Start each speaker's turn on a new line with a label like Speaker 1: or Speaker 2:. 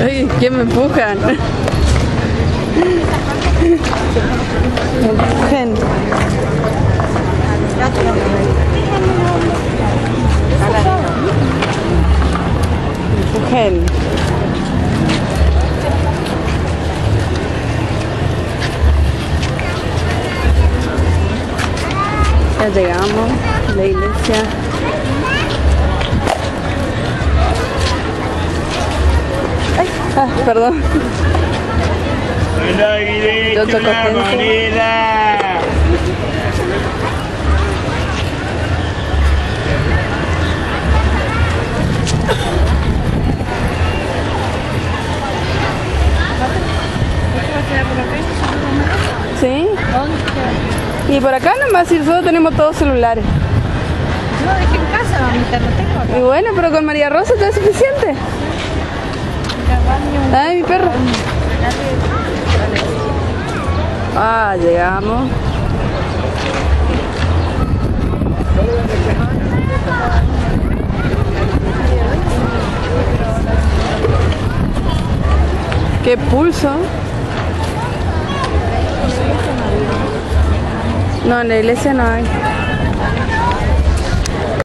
Speaker 1: Hey, ik heb mijn broek aan. Geen. Geen. Ja, de amo, la. Perdón.
Speaker 2: Diré
Speaker 1: Yo
Speaker 2: de
Speaker 1: toco
Speaker 2: una manera.
Speaker 1: ¿Sí? Y por acá nomás, si solo tenemos todos celulares.
Speaker 3: No, dejé en casa, mamita, no tengo acá.
Speaker 1: Y bueno, pero con María Rosa ya es suficiente. Ay, mi perro. Ah, llegamos. Qué pulso. No, en la iglesia no hay.